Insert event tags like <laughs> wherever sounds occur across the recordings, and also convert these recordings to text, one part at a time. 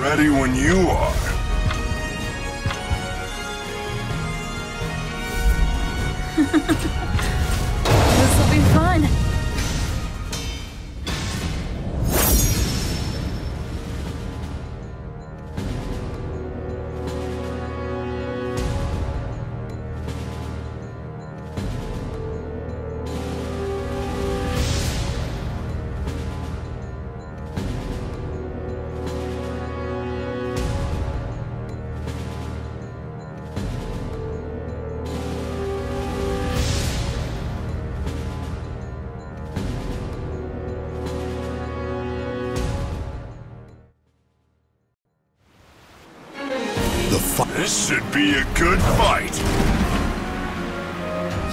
Ready when you are. <laughs> This will be fun. This should be a good fight.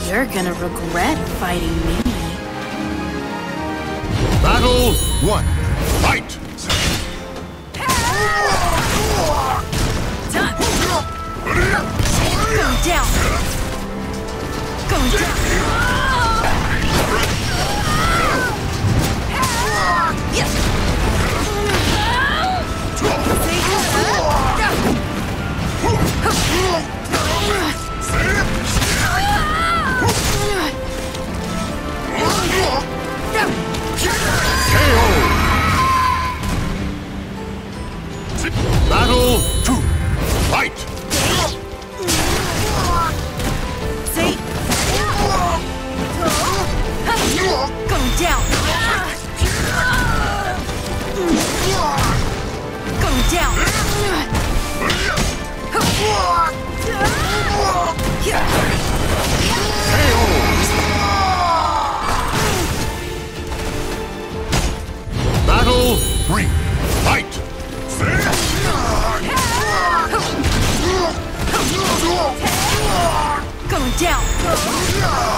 You're gonna regret fighting me. Battle one. Fight! Battle three. Fight! Go down.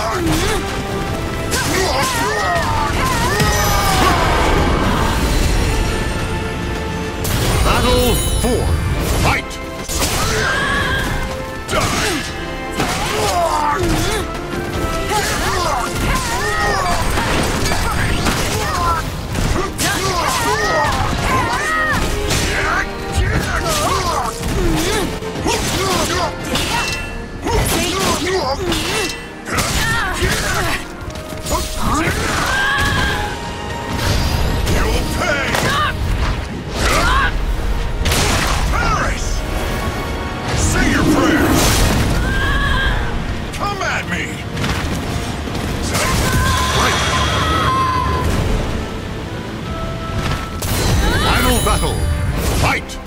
Fight!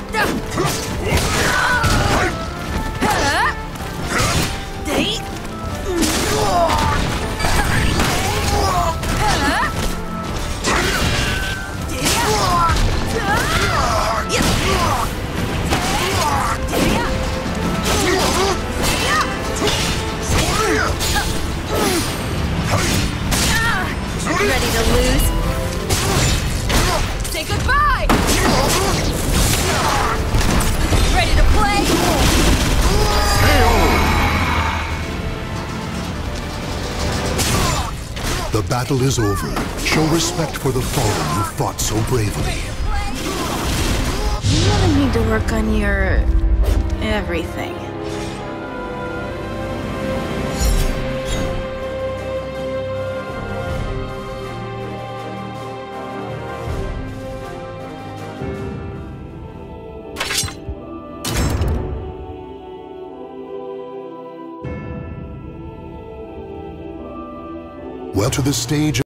Ready to lose? Say goodbye! The battle is over. Show respect for the fallen who fought so bravely. You really need to work on your everything. Well, to the stage